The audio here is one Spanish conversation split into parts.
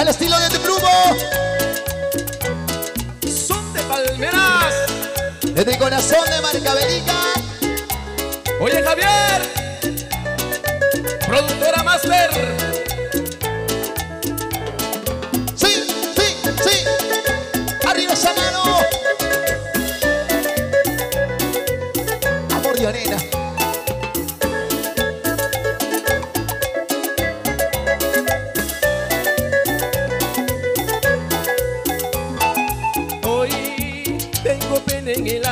Al estilo de tu grupo. Son de palmeras. Desde el corazón de Marcabelica. Oye Javier. Productora Master. Tengo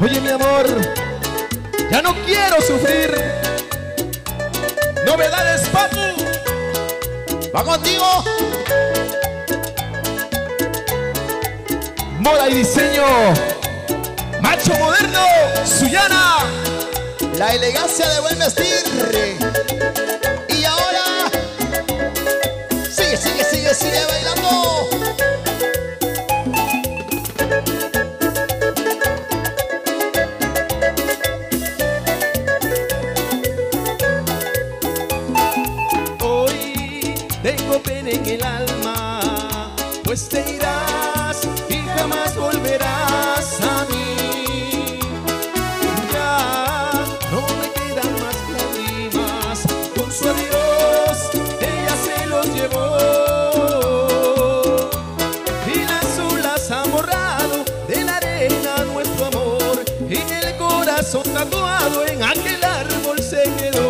Oye mi amor, ya no quiero sufrir. Novedades, papu. Va contigo. Moda y diseño. Macho moderno. Suyana. La elegancia de buen vestir. Y ahora. Sigue, sigue, sigue, sigue bailando. Tengo pena en el alma. Pues te irás y jamás volverás a mí. Ya no me quedan más lágrimas. Con su adiós ella se los llevó. Y las olas han borrado de la arena nuestro amor. Y el corazón tatuado en aquel árbol se quedó.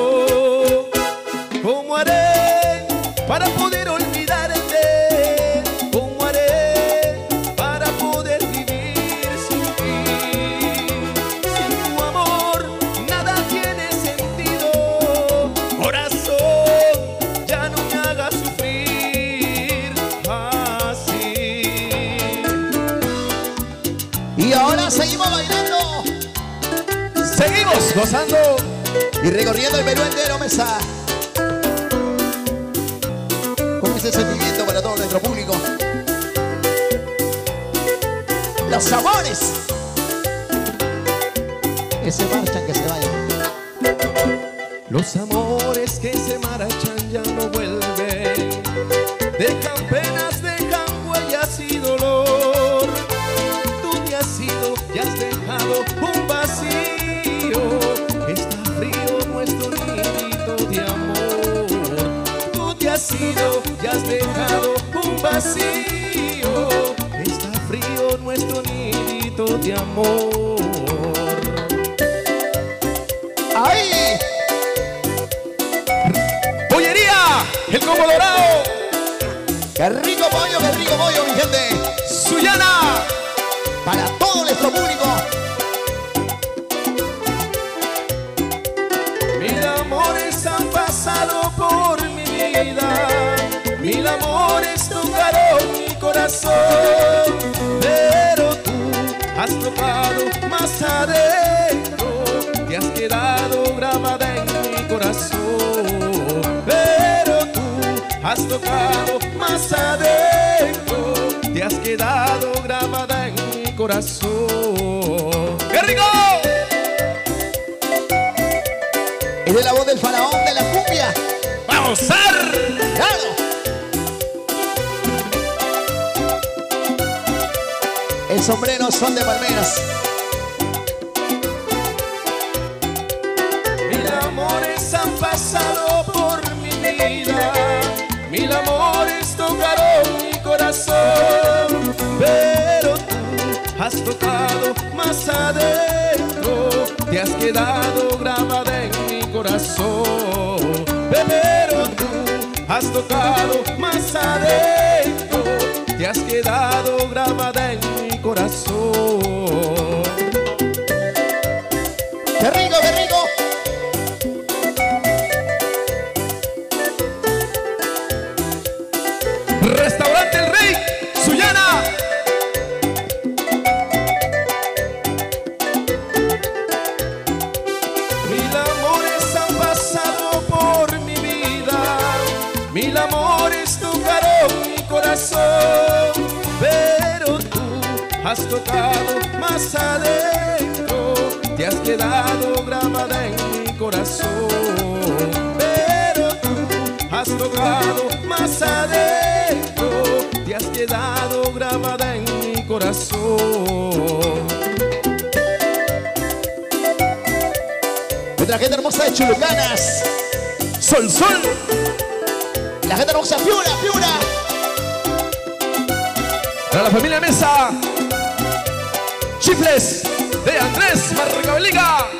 Seguimos bailando. Seguimos gozando. Y recorriendo el Perú entero, mesa. Con ese sentimiento para todo nuestro público. Los amores. Que se marchan, que se vayan. Los amores que se marchan ya no vuelven. Dejan penas, Y has dejado un vacío. Está frío nuestro nidito de amor. ¡Ahí! ¡Pollería! ¡El combo dorado! ¡Qué rico pollo, qué rico pollo, mi gente! ¡Suyana! Para todo nuestro público. Amores tocaron mi corazón, pero tú has tocado más adentro, te has quedado grabada en mi corazón, pero tú has tocado más adentro, te has quedado grabada en mi corazón. ¡Qué rico! Es de la voz del faraón de la cumbia. ¡Vamos, Sar! El sombrero son de palmeras. Mil amores han pasado por mi vida, mil amores tocaron mi corazón, pero tú has tocado más adentro, te has quedado grabada en mi corazón, has tocado más adentro, te has quedado grabada en mi corazón. Has tocado más adentro, te has quedado grabada en mi corazón, pero tú has tocado más adentro, te has quedado grabada en mi corazón. Nuestra gente hermosa de Chulucanas. Sol, sol. La gente hermosa, Piura, Piura. Para la familia Mesa, Chifles de Andrés Marcabeliga.